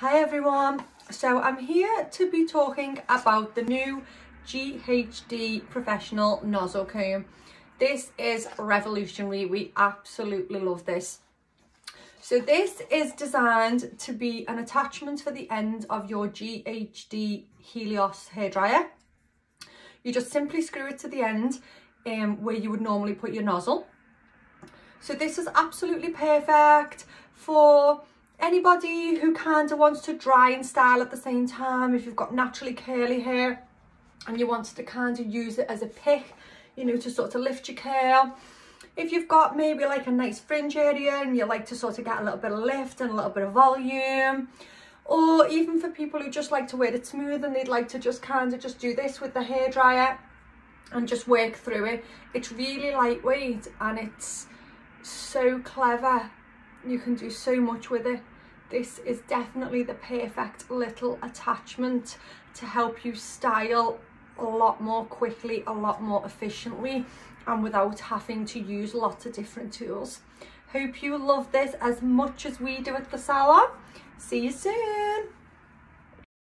Hi everyone, so I'm here to be talking about the new GHD Professional Nozzle Comb. This is revolutionary, we absolutely love this. So this is designed to be an attachment for the end of your GHD Helios hairdryer. You just simply screw it to the end um, where you would normally put your nozzle. So this is absolutely perfect for anybody who kind of wants to dry and style at the same time, if you've got naturally curly hair and you wanted to kind of use it as a pick, you know, to sort of lift your curl. If you've got maybe like a nice fringe area and you like to sort of get a little bit of lift and a little bit of volume, or even for people who just like to wear it smooth and they'd like to just kind of just do this with the hair dryer and just work through it. It's really lightweight and it's so clever. You can do so much with it. This is definitely the perfect little attachment to help you style a lot more quickly, a lot more efficiently and without having to use lots of different tools. Hope you love this as much as we do at the salon. See you soon.